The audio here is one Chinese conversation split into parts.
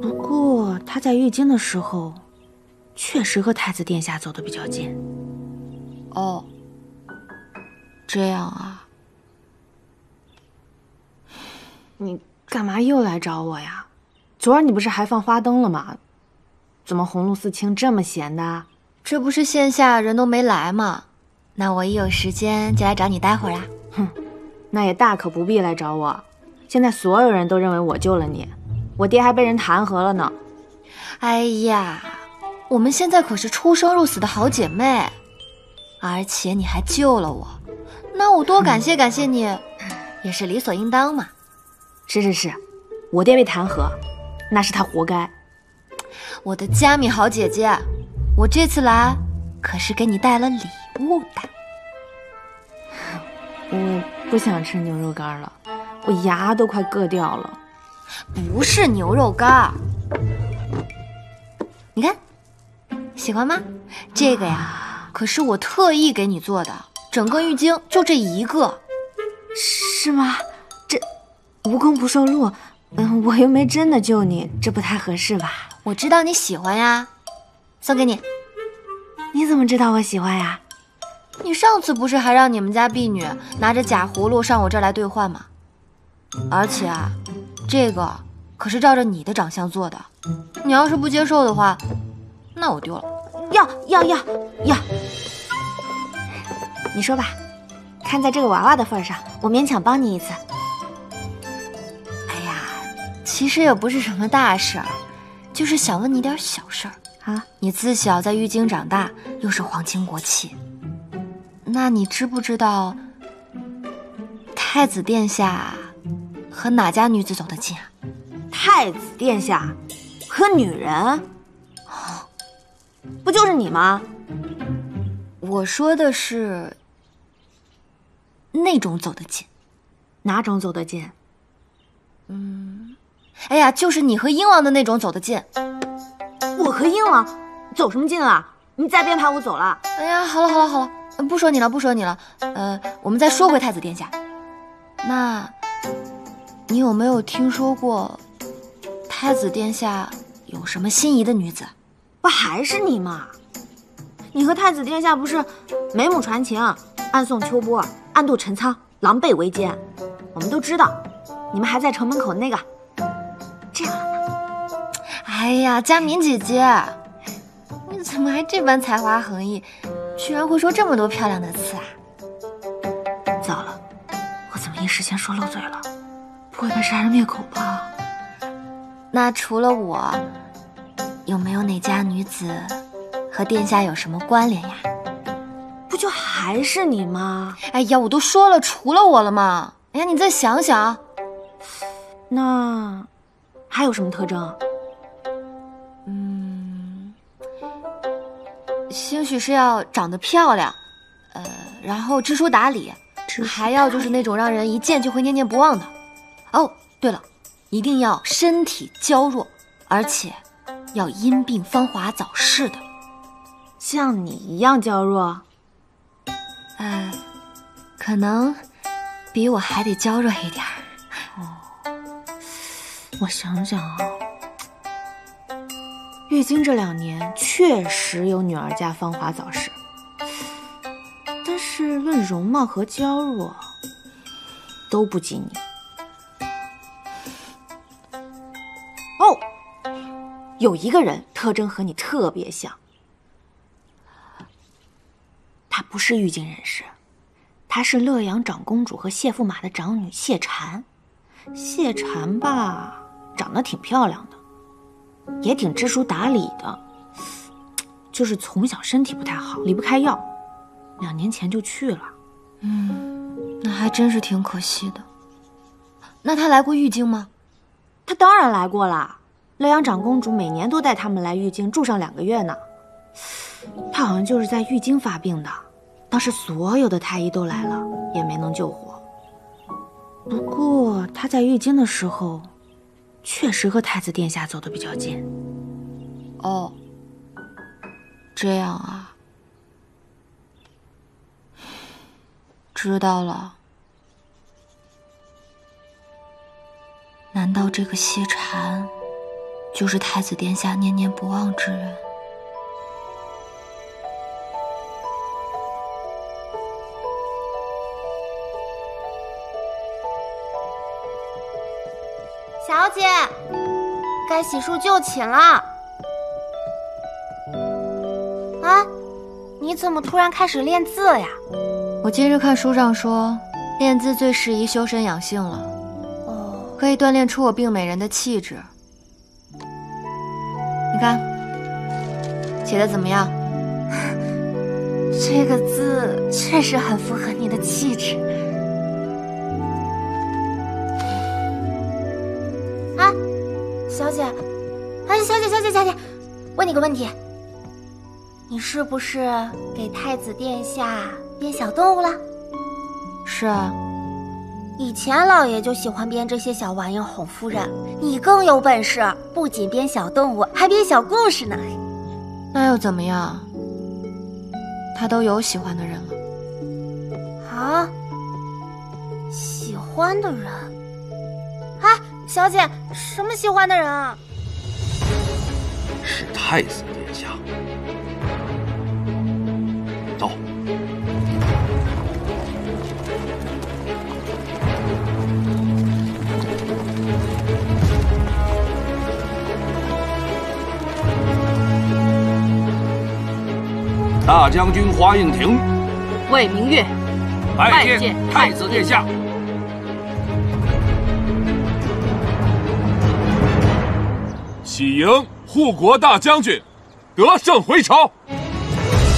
不过他在玉京的时候，确实和太子殿下走得比较近。哦，这样啊。你干嘛又来找我呀？昨儿你不是还放花灯了吗？怎么红露寺卿这么闲的？这不是线下人都没来吗？那我一有时间就来找你待会儿啊。哼，那也大可不必来找我。现在所有人都认为我救了你，我爹还被人弹劾了呢。哎呀，我们现在可是出生入死的好姐妹，而且你还救了我，那我多感谢感谢你，也是理所应当嘛。是是是，我爹被弹劾，那是他活该。我的佳敏好姐姐，我这次来可是给你带了礼物的。我不想吃牛肉干了，我牙都快硌掉了。不是牛肉干，你看，喜欢吗？这个呀，可是我特意给你做的，整个浴巾就这一个。是吗？这无功不受禄，嗯，我又没真的救你，这不太合适吧？我知道你喜欢呀，送给你。你怎么知道我喜欢呀？你上次不是还让你们家婢女拿着假葫芦上我这儿来兑换吗？而且啊，这个可是照着你的长相做的，你要是不接受的话，那我丢了。要要要要！你说吧，看在这个娃娃的份上，我勉强帮你一次。哎呀，其实也不是什么大事儿，就是想问你点小事儿啊。你自小在玉京长大，又是皇亲国戚。那你知不知道太子殿下和哪家女子走得近啊？太子殿下和女人，不就是你吗？我说的是那种走得近，哪种走得近？嗯，哎呀，就是你和英王的那种走得近。我和英王走什么近啊？你再编排我走了。哎呀，好了好了好了。不说你了，不说你了。呃，我们再说回太子殿下。那，你有没有听说过，太子殿下有什么心仪的女子？不还是你吗？你和太子殿下不是眉目传情，暗送秋波，暗度陈仓，狼狈为奸。我们都知道，你们还在城门口那个这样呢。哎呀，佳敏姐姐，你怎么还这般才华横溢？居然会说这么多漂亮的词啊！糟了，我怎么一时间说漏嘴了？不会被杀人灭口吧？那除了我，有没有哪家女子和殿下有什么关联呀？不就还是你吗？哎呀，我都说了，除了我了嘛！哎呀，你再想想。那还有什么特征？嗯兴许是要长得漂亮，呃，然后知书达理，还要就是那种让人一见就会念念不忘的。哦，对了，一定要身体娇弱，而且要因病芳华早逝的，像你一样娇弱。呃，可能比我还得娇弱一点。哦，我想想啊。月经这两年确实有女儿家芳华早逝，但是论容貌和娇弱，都不及你。有一个人特征和你特别像，她不是玉京人士，她是乐阳长公主和谢驸马的长女谢婵。谢婵吧，长得挺漂亮的。也挺知书达理的，就是从小身体不太好，离不开药，两年前就去了。嗯，那还真是挺可惜的。那她来过玉京吗？她当然来过了。乐阳长公主每年都带他们来玉京住上两个月呢。她好像就是在玉京发病的，当时所有的太医都来了，也没能救活。不过她在玉京的时候。确实和太子殿下走得比较近。哦，这样啊，知道了。难道这个谢婵就是太子殿下念念不忘之人。小姐，该洗漱就寝了。啊，你怎么突然开始练字了呀？我今日看书上说，练字最适宜修身养性了。哦，可以锻炼出我病美人的气质。你看，写的怎么样？这个字确实很符合你的气质。啊，小姐，哎，小姐，小姐，小姐，问你个问题，你是不是给太子殿下变小动物了？是啊。以前老爷就喜欢编这些小玩意哄夫人，你更有本事，不仅编小动物，还编小故事呢。那又怎么样？他都有喜欢的人了。啊？喜欢的人？哎，小姐，什么喜欢的人啊？是太子大将军花应廷，魏明月，拜见太子殿下。喜迎护国大将军得胜回朝。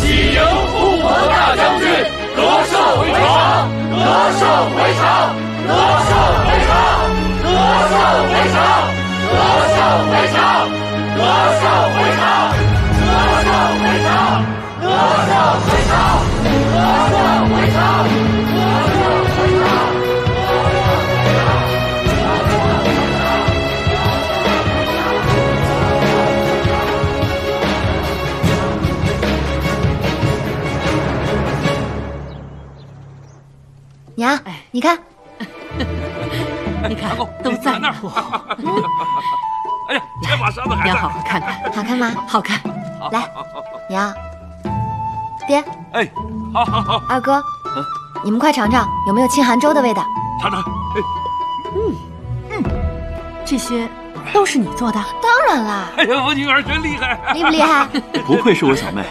喜迎护国大将军得胜回朝，得胜回朝，得胜回朝，得胜回朝，得胜回朝，得胜回朝，得胜回朝。娘，你看，你看，都在那儿。哎呀，这把扇子还娘好好看看，好看吗？好看。来，娘。爹，哎，好，好，好，二哥，你们快尝尝，有没有清寒粥的味道？尝尝，嗯嗯，这些都是你做的？当然啦！哎呀，我女儿真厉害，厉不厉害？不愧是我小妹。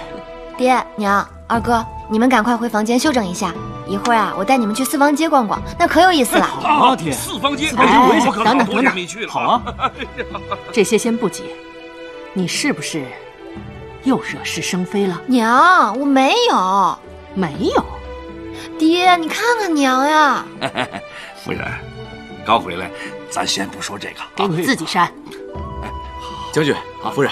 爹娘，二哥，你们赶快回房间休整一下，一会儿啊，我带你们去四方街逛逛，那可有意思了。好 啊，爹，四方街，哎，等等等等，好啊，这些先不急，你是不是？又惹是生非了，娘，我没有，没有，爹，你看看娘呀，夫人，刚回来，咱先不说这个，给你自己删。将军，夫人，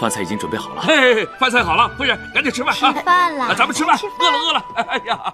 饭菜已经准备好了，嘿，饭菜好了，夫人赶紧吃饭，吃饭了，咱们吃饭，饿了饿了，哎呀。